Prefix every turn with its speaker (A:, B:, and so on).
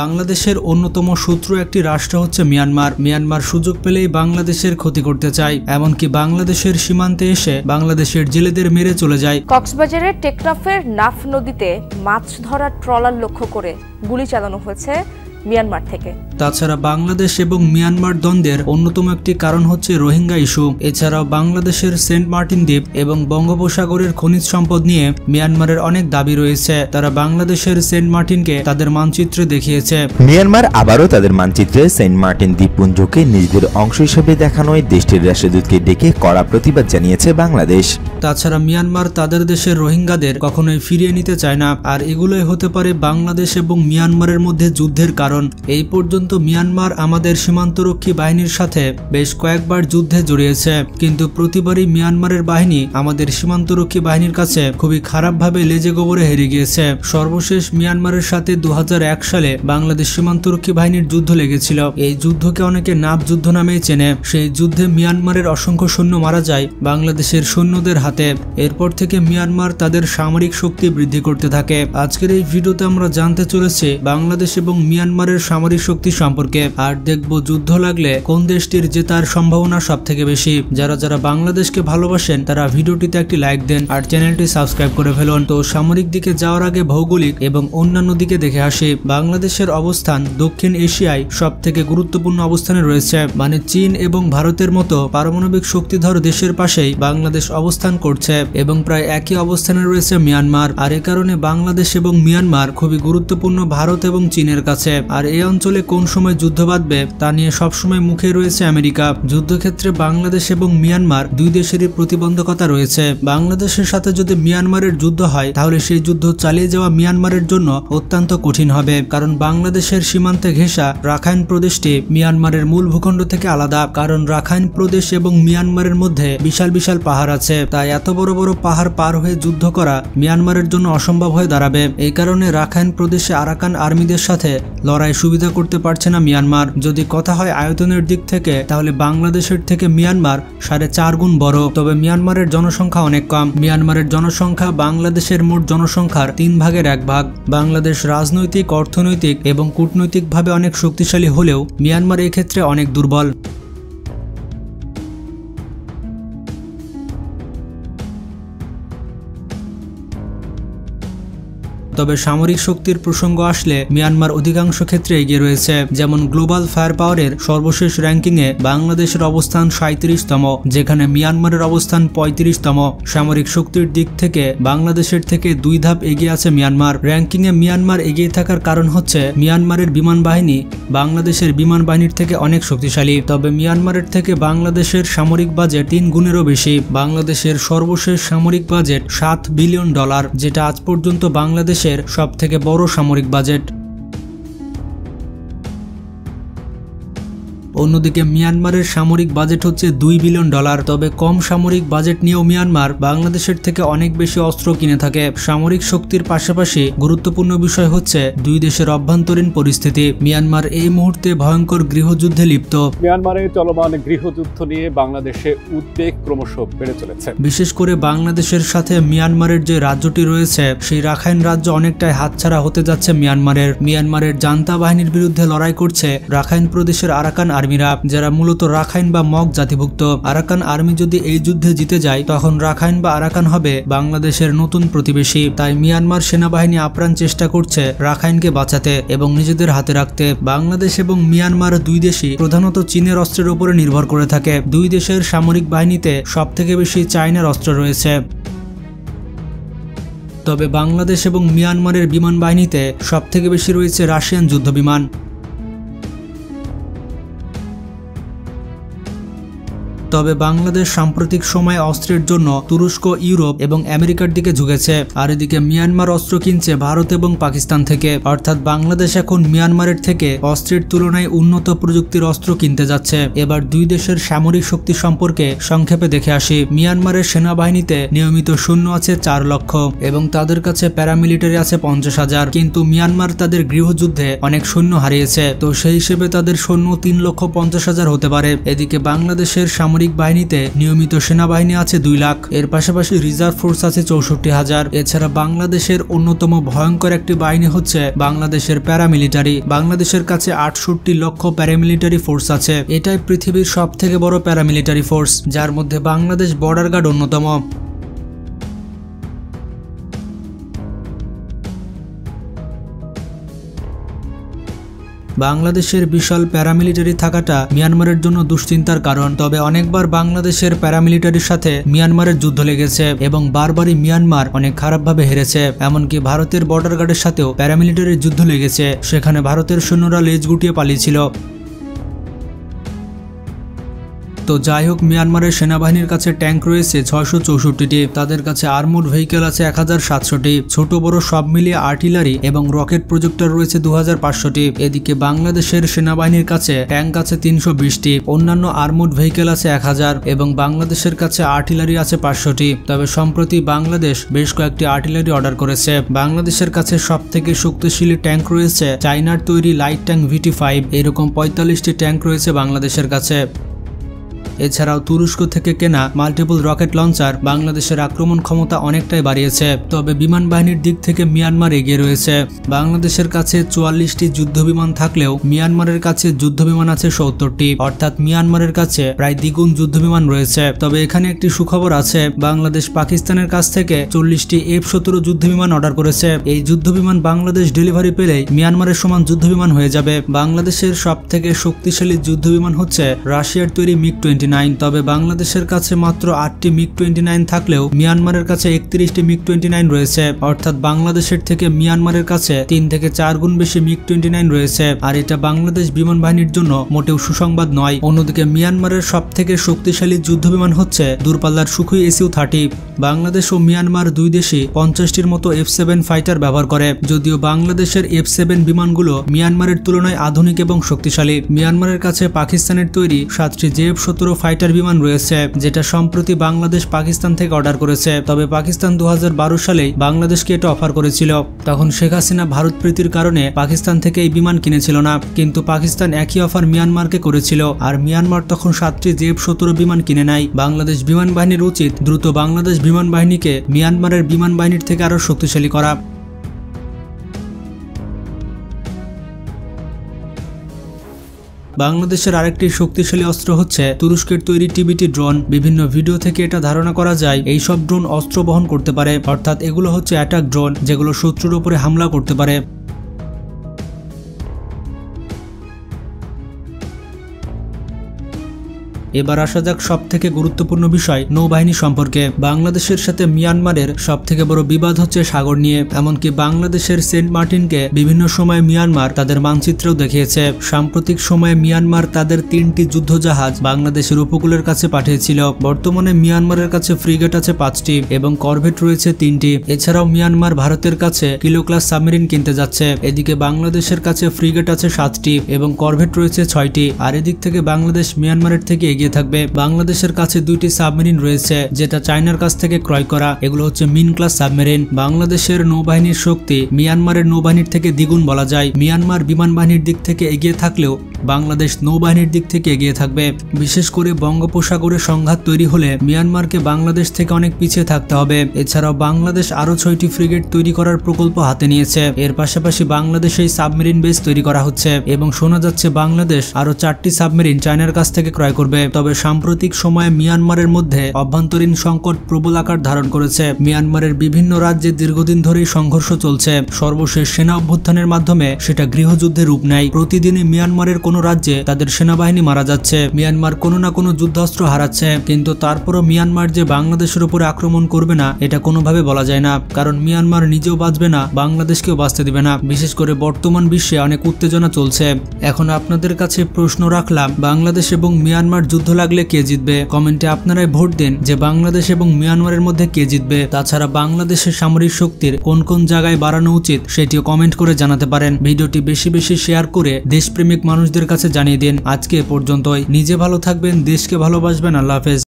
A: বাংলাদেশের অন্যতম শত্রু একটি রাষ্ট্র হচ্ছে মিয়ানমার। মিয়ানমার সুযোগ পেলেই বাংলাদেশের ক্ষতি করতে চায়। এমনকি বাংলাদেশের সীমান্তে এসে বাংলাদেশের জেলেদের মেরে চলে যায়।
B: কক্সবাজারের টেকনাফের নাফ নদীতে মাছ ধরার ট্রলার লক্ষ্য করে গুলি চালানো হয়েছে মিয়ানমার থেকে।
A: তাছাড়া বাংলাদেশ এবং মিয়ানমার দ্বন্দ্বের অন্যতম একটি কারণ হচ্ছে রোহিঙ্গা ইস্যু। এছাড়াও বাংলাদেশের সেন্ট মার্টিন দ্বীপ এবং বঙ্গোপসাগরের খনিজ সম্পদ নিয়ে মিয়ানমারের অনেক দাবি রয়েছে। তারা বাংলাদেশের সেন্ট মার্টিনকে তাদের মানচিত্রে দেখিয়েছে।
C: মিয়ানমার আবারও তাদের মানচিত্রে সেন্ট মার্টিন দ্বীপপুঞ্জকে নিজেদের অংশ হিসেবে দেখানোয় দেশটির রাষ্ট্রদূতকে ডেকে কড়া প্রতিবাদ জানিয়েছে বাংলাদেশ।
A: তাছাড়া মিয়ানমার তাদের দেশের রোহিঙ্গাদের কখনোই ফিরিয়ে নিতে চায় না। আর এগুলোই হতে পারে বাংলাদেশ এবং মিয়ানমারের মধ্যে যুদ্ধের কারণ। এই পর্যন্ত মিয়ানমার আমাদের সীমান্তরক্ষী বাহিনীর সাথে বেশ কয়েকবার যুদ্ধে জড়িয়েছে। কিন্তু প্রতিবারই মিয়ানমারের বাহিনী আমাদের সীমান্তরক্ষী বাহিনীর কাছে খুবই খারাপভাবে লেজে গোবরে হেরে গিয়েছে। সর্বশেষ মিয়ানমারের সাথে দু সালে বাংলাদেশ সীমান্তরক্ষী বাহিনীর যুদ্ধ লেগেছিল। এই যুদ্ধকে অনেকে নাপ যুদ্ধ নামেই চেনে। সেই যুদ্ধে মিয়ানমারের অসংখ্য সৈন্য মারা যায় বাংলাদেশের সৈন্যদের হাতে। এরপর থেকে মিয়ানমার তাদের সামরিক শক্তি বৃদ্ধি করতে থাকে। আজকের এই ভিডিওতে আমরা জানতে চলেছি বাংলাদেশ এবং মিয়ানমারের সামরিক শক্তি সম্পর্কে। আর দেখব যুদ্ধ লাগলে কোন দেশটির জেতার সম্ভাবনা সব থেকে বেশি। যারা যারা বাংলাদেশকে ভালোবাসেন, তারা ভিডিওটিতে একটি লাইক দেন আর চ্যানেলটি সাবস্ক্রাইব করে ফেলুন। তো সামরিক দিকে যাওয়ার আগে ভৌগোলিক এবং অন্যান্য দিকে দেখে আসি। বাংলাদেশের অবস্থান দক্ষিণ এশিয়ায় সব থেকে গুরুত্বপূর্ণ অবস্থানে রয়েছে। মানে চীন এবং ভারতের মতো পারমাণবিক শক্তিধর দেশের পাশেই বাংলাদেশ অবস্থান করছে এবং প্রায় একই অবস্থানে রয়েছে মিয়ানমার। আর এ কারণে বাংলাদেশ এবং মিয়ানমার খুবই গুরুত্বপূর্ণ ভারত এবং চীনের কাছে। আর এই অঞ্চলে কোন সময় যুদ্ধ বাঁধবে, তা নিয়ে সবসময় মুখে রয়েছে আমেরিকা। যুদ্ধক্ষেত্রে বাংলাদেশ এবং মিয়ানমার দুই দেশেরই প্রতিবন্ধকতা রয়েছে। বাংলাদেশের সাথে যদি মিয়ানমারের যুদ্ধ হয়, তাহলে সেই যুদ্ধ চালিয়ে যাওয়া মিয়ানমারের জন্য অত্যন্ত কঠিন হবে। কারণ বাংলাদেশের সীমান্তে ঘেঁষা রাখাইন প্রদেশটি মিয়ানমারের মূল ভূখণ্ড থেকে আলাদা। কারণ রাখাইন প্রদেশ এবং মিয়ানমারের মধ্যে বিশাল বিশাল পাহাড় আছে। তাই এত বড় বড় পাহাড় পার হয়ে যুদ্ধ করা মিয়ানমারের জন্য অসম্ভব হয়ে দাঁড়াবে। এই কারণে রাখাইন প্রদেশে আরাকান আর্মিদের সাথে লড়াই সুবিধা করতে পারছে না মিয়ানমার। যদি কথা হয় আয়তনের দিক থেকে, তাহলে বাংলাদেশের থেকে মিয়ানমার সাড়ে চার গুণ বড়। তবে মিয়ানমারের জনসংখ্যা অনেক কম। মিয়ানমারের জনসংখ্যা বাংলাদেশের মোট জনসংখ্যার তিন ভাগের এক ভাগ। বাংলাদেশ রাজনৈতিক, অর্থনৈতিক এবং কূটনৈতিকভাবে অনেক শক্তিশালী হলেও মিয়ানমার এক্ষেত্রে অনেক দুর্বল। তবে সামরিক শক্তির প্রসঙ্গ আসলে মিয়ানমার অধিকাংশ ক্ষেত্রে এগিয়ে রয়েছে, যেমন গ্লোবাল ফায়ার পাওয়ারের সর্বশেষ র্যাঙ্কিংয়ে বাংলাদেশের অবস্থান সাঁত্রিশতম যেখানে মিয়ানমারের অবস্থান পঁয়ত্রিশতম। সামরিক শক্তির দিক থেকে বাংলাদেশের থেকে দুই ধাপ এগিয়ে আছে মিয়ানমার। র্যাঙ্কিংয়ে মিয়ানমার এগিয়ে থাকার কারণ হচ্ছে মিয়ানমারের বিমান বাহিনী বাংলাদেশের বিমান বাহিনীর থেকে অনেক শক্তিশালী। তবে মিয়ানমারের থেকে বাংলাদেশের সামরিক বাজেট তিন গুণেরও বেশি। বাংলাদেশের সর্বশেষ সামরিক বাজেট সাত বিলিয়ন ডলার, যেটা আজ পর্যন্ত বাংলাদেশ দেশের সবথেকে বড় সামরিক বাজেট। অন্যদিকে মিয়ানমারের সামরিক বাজেট হচ্ছে দুই বিলিয়ন ডলার তবে কম সামরিক বাজেট নিয়েও মিয়ানমার বাংলাদেশের থেকে অনেক বেশি অস্ত্র কিনে থাকে। সামরিক শক্তির পাশাপাশি গুরুত্বপূর্ণ বিষয় হচ্ছে দুই দেশের অভ্যন্তরীণ পরিস্থিতি। মিয়ানমার এই মুহূর্তে ভয়ঙ্কর গৃহযুদ্ধে লিপ্ত।
D: মিয়ানমারে চলমান গৃহযুদ্ধ নিয়ে বাংলাদেশে উদ্বেগ ক্রমশ বেড়ে চলেছে।
A: বিশেষ করে বাংলাদেশের সাথে মিয়ানমারের যে রাজ্যটি রয়েছে সেই রাখাইন রাজ্য অনেকটাই হাতছাড়া হতে যাচ্ছে মিয়ানমারের। মিয়ানমারের জান্তা বাহিনীর বিরুদ্ধে লড়াই করছে রাখাইন প্রদেশের আরাকান আর্মিরা, যারা মূলত রাখাইন বা মগ জাতিভুক্ত। আরাকান আর্মি যদি এই যুদ্ধে জিতে যায়, তখন রাখাইন বা আরাকান হবে বাংলাদেশের নতুন প্রতিবেশী। তাই মিয়ানমার সেনাবাহিনী আপ্রাণ চেষ্টা করছে রাখাইনকে বাঁচাতে এবং নিজেদের হাতে রাখতে। বাংলাদেশ এবং মিয়ানমার দুই দেশই প্রধানত চীনের অস্ত্রের উপরে নির্ভর করে থাকে। দুই দেশের সামরিক বাহিনীতে সব থেকে বেশি চায়নার অস্ত্র রয়েছে। তবে বাংলাদেশ এবং মিয়ানমারের বিমান বাহিনীতে সবথেকে বেশি রয়েছে রাশিয়ান যুদ্ধবিমান। তবে বাংলাদেশ সাম্প্রতিক সময়ে অস্ত্রের জন্য তুরস্ক, ইউরোপ এবং আমেরিকার দিকে ঝুঁকেছে। আর এদিকে মিয়ানমার অস্ত্র কিনছে ভারত এবং পাকিস্তান থেকে। অর্থাৎ বাংলাদেশ এখন মিয়ানমারের থেকে অস্ত্রের তুলনায় উন্নত প্রযুক্তির অস্ত্র কিনতে যাচ্ছে। এবার দুই দেশের সামরিক শক্তি সম্পর্কে সংক্ষেপে দেখে আসি। মিয়ানমারের সেনাবাহিনীতে নিয়মিত শূন্য আছে চার লক্ষ এবং তাদের কাছে প্যারামিলিটারি আছে পঞ্চাশ হাজার। কিন্তু মিয়ানমার তাদের গৃহযুদ্ধে অনেক সৈন্য হারিয়েছে। তো সেই হিসেবে তাদের সৈন্য তিন লক্ষ পঞ্চাশ হাজার হতে পারে। এদিকে বাংলাদেশের সামরিক সামরিক বাহিনীতে নিয়মিত সেনাবাহিনী আছে দুই লাখ। এর পাশাপাশি রিজার্ভ ফোর্স আছে চৌষট্টি হাজার। এছাড়া বাংলাদেশের অন্যতম ভয়ঙ্কর একটি বাহিনী হচ্ছে বাংলাদেশের প্যারামিলিটারি। বাংলাদেশের কাছে আটষট্টি লক্ষ প্যারামিলিটারি ফোর্স আছে। এটাই পৃথিবীর সব থেকে বড় প্যারামিলিটারি ফোর্স, যার মধ্যে বাংলাদেশ বর্ডার গার্ড অন্যতম। বাংলাদেশের বিশাল প্যারামিলিটারি থাকাটা মিয়ানমারের জন্য দুশ্চিন্তার কারণ। তবে অনেকবার বাংলাদেশের প্যারামিলিটারির সাথে মিয়ানমারের যুদ্ধ লেগেছে এবং বারবারই মিয়ানমার অনেক খারাপভাবে হেরেছে। এমনকি ভারতের বর্ডার গার্ডের সাথেও প্যারামিলিটারির যুদ্ধ লেগেছে। সেখানে ভারতের সৈন্যরা লেজ গুটিয়ে পালিয়েছিল। তো যাই হোক, মিয়ানমারের সেনাবাহিনীর কাছে ট্যাঙ্ক রয়েছে ছয়শো চৌষট্টিটি। তাদের কাছে আর্মোড ভেহিকেল আছে এক হাজার সাতশোটি। ছোট বড় সব মিলিয়ে আর্টিলারি এবং রকেট প্রজেক্টর রয়েছে দু হাজার পাঁচশোটি। এদিকে বাংলাদেশের সেনাবাহিনীর কাছে ট্যাঙ্ক আছে তিনশো বিশটি। অন্যান্য আর্মোড ভেহিকেল আছে এক হাজার এবং বাংলাদেশের কাছে আর্টিলারি আছে পাঁচশোটি। তবে সম্প্রতি বাংলাদেশ বেশ কয়েকটি আর্টিলারি অর্ডার করেছে। বাংলাদেশের কাছে সব থেকে শক্তিশালী ট্যাঙ্ক রয়েছে চাইনার তৈরি লাইট ট্যাঙ্ক ভিটি ফাইভ। এরকম পঁয়তাল্লিশটি ট্যাঙ্ক রয়েছে বাংলাদেশের কাছে। এছাড়াও তুরস্ক থেকে কেনা মাল্টিপল রকেট লঞ্চার বাংলাদেশের আক্রমণ ক্ষমতা অনেকটাই বাড়িয়েছে, তবে বিমান বাহিনীর দিক থেকে মিয়ানমার এগিয়ে রয়েছে। বাংলাদেশের কাছে চুয়াল্লিশটি যুদ্ধ বিমান থাকলেও মিয়ানমারের কাছে যুদ্ধ বিমান আছে সত্তরটি। অর্থাৎ মিয়ানমারের কাছে প্রায় দ্বিগুণ যুদ্ধ বিমান রয়েছে। তবে এখানে একটি সুখবর আছে, বাংলাদেশ পাকিস্তানের কাছ থেকে চল্লিশটি এফ সতেরো যুদ্ধ বিমান অর্ডার করেছে। এই যুদ্ধ বিমান বাংলাদেশ ডেলিভারি পেলেই মিয়ানমারের সমান যুদ্ধ বিমান হয়ে যাবে। বাংলাদেশের সব থেকে শক্তিশালী যুদ্ধ বিমান হচ্ছে রাশিয়ার তৈরি মিগ টোয়েন্টি তবে বাংলাদেশের কাছে মাত্র আটটি মিগ টোয়েন্টি নাইন থাকলেও মিয়ানমারের কাছে একত্রিশটি মিগ টোয়েন্টি নাইন রয়েছে। অর্থাৎ বাংলাদেশের থেকে মিয়ানমারের কাছে তিন থেকে চার গুণ বেশি মিগ টোয়েন্টি নাইন রয়েছে। আর এটা বাংলাদেশ বিমান বাহিনীর জন্য মোটেও সুসংবাদ নয়। অন্যদিকে মিয়ানমারের সব থেকে শক্তিশালী যুদ্ধ বিমান হচ্ছে দূরপাল্লার সুখুই এসিউ থার্টি। বাংলাদেশ ও মিয়ানমার দুই দেশই পঞ্চাশটির মতো এফ সেভেন ফাইটার ব্যবহার করে। যদিও বাংলাদেশের এফ সেভেন বিমানগুলো মিয়ানমারের তুলনায় আধুনিক এবং শক্তিশালী। মিয়ানমারের কাছে পাকিস্তানের তৈরি সাতটি জেএফ সতেরো ফাইটার বিমান রয়েছে, যেটা সম্প্রতি বাংলাদেশ পাকিস্তান থেকে অর্ডার করেছে। তবে পাকিস্তান দু সালেই বাংলাদেশকে এটা অফার করেছিল। তখন শেখ হাসিনা ভারত প্রীতির কারণে পাকিস্তান থেকে এই বিমান কিনেছিল না, কিন্তু পাকিস্তান একই অফার মিয়ানমারকে করেছিল। আর মিয়ানমার তখন সাতটি জেএফ সতেরো বিমান কিনে নেয়। বাংলাদেশ বিমান বাহিনীর উচিত দ্রুত বাংলাদেশ বিমান বাহিনীকে মিয়ানমারের বিমান বাহিনীর থেকে আরও শক্তিশালী করা। বাংলাদেশের আরেকটি শক্তিশালী অস্ত্র হচ্ছে তুরস্কের তৈরি টিবিটি ড্রোন। বিভিন্ন ভিডিও থেকে এটা ধারণা করা যায় এই সব ড্রোন অস্ত্র বহন করতে পারে, অর্থাৎ এগুলো হচ্ছে অ্যাটাক ড্রোন, যেগুলো শত্রুর উপরে হামলা করতে পারে। এবার আসা যাক সব থেকে গুরুত্বপূর্ণ বিষয় নৌবাহিনী সম্পর্কে। বাংলাদেশের সাথে মিয়ানমারের সব থেকে বড় বিবাদ হচ্ছে সাগর নিয়ে, এমনকি বাংলাদেশের সেন্ট মার্টিনকে বিভিন্ন সময় মিয়ানমার তাদের মানচিত্রেও দেখিয়েছে। সাম্প্রতিক সময়ে মিয়ানমার তাদের তিনটি যুদ্ধজাহাজ বাংলাদেশের উপকূলের কাছে পাঠিয়েছিল। বর্তমানে মিয়ানমারের কাছে ফ্রিগেট আছে পাঁচটি এবং করভেট রয়েছে তিনটি। এছাড়াও মিয়ানমার ভারতের কাছে কিলো ক্লাস সাবমেরিন কিনতে যাচ্ছে। এদিকে বাংলাদেশের কাছে ফ্রিগেট আছে সাতটি এবং করভেট রয়েছে ছয়টি। আর এদিক থেকে বাংলাদেশ মিয়ানমারের থেকে এগিয়ে থাকবে। বাংলাদেশের কাছে দুইটি সাবমেরিন রয়েছে, যেটা চায়নার কাছ থেকে ক্রয় করা। এগুলো হচ্ছে মিন ক্লাস সাবমেরিন। বাংলাদেশের নৌবাহিনীর শক্তি মিয়ানমারের নৌবাহিনীর থেকে দ্বিগুণ বলা যায়। মিয়ানমার বিমান বাহিনীর দিক থেকে এগিয়ে থাকলেও বাংলাদেশ নৌবাহিনীর দিক থেকে এগিয়ে থাকবে। বিশেষ করে বঙ্গোপসাগরে সংঘাত তৈরি হলে মিয়ানমারকে বাংলাদেশ থেকে অনেক পিছিয়ে থাকতে হবে। এছাড়াও বাংলাদেশ আরও ছয়টি ফ্রিগেট তৈরি করার প্রকল্প হাতে নিয়েছে। এর পাশাপাশি বাংলাদেশে সাবমেরিন বেস তৈরি করা হচ্ছে এবং শোনা যাচ্ছে বাংলাদেশ আরও চারটি সাবমেরিন চায়নার কাছ থেকে ক্রয় করবে। তবে সাম্প্রতিক সময়ে মিয়ানমারের মধ্যে অভ্যন্তরীণ সংকট প্রবল আকার ধারণ করেছে। মিয়ানমারের বিভিন্ন রাজ্যে দীর্ঘদিন ধরেই সংঘর্ষ চলছে। সর্বশেষ সেনা অভ্যুত্থানের মাধ্যমে সেটা গৃহযুদ্ধে রূপ নেয়। প্রতিদিনই মিয়ানমারের কোনো রাজ্যে তাদের সেনাবাহিনী মারা যাচ্ছে। মিয়ানমার কোনো না কোনো যুদ্ধাস্ত্র হারাচ্ছে। কিন্তু তারপরও মিয়ানমার যে বাংলাদেশের উপরে আক্রমণ করবে না, এটা কোনোভাবে বলা যায় না। কারণ মিয়ানমার নিজেও বাঁচবে না, বাংলাদেশকেও বাঁচতে দিবে না। বিশেষ করে বর্তমান বিশ্বে অনেক উত্তেজনা চলছে। এখন আপনাদের কাছে প্রশ্ন রাখলাম, বাংলাদেশ এবং মিয়ানমার যুদ্ধ লাগলে কে জিতবে? কমেন্টে আপনারাই ভোট দিন যে বাংলাদেশ এবং মিয়ানমারের মধ্যে কে জিতবে। তাছাড়া বাংলাদেশের সামরিক শক্তির কোন কোন জায়গায় বাড়ানো উচিত সেটিও কমেন্ট করে জানাতে পারেন। ভিডিওটি বেশি বেশি শেয়ার করে দেশপ্রেমিক মানুষদের কাছে জানিয়ে দিন। আজকে পর্যন্তই। নিজে ভালো থাকবেন, দেশকে ভালোবাসবেন। আল্লাহ হাফেজ।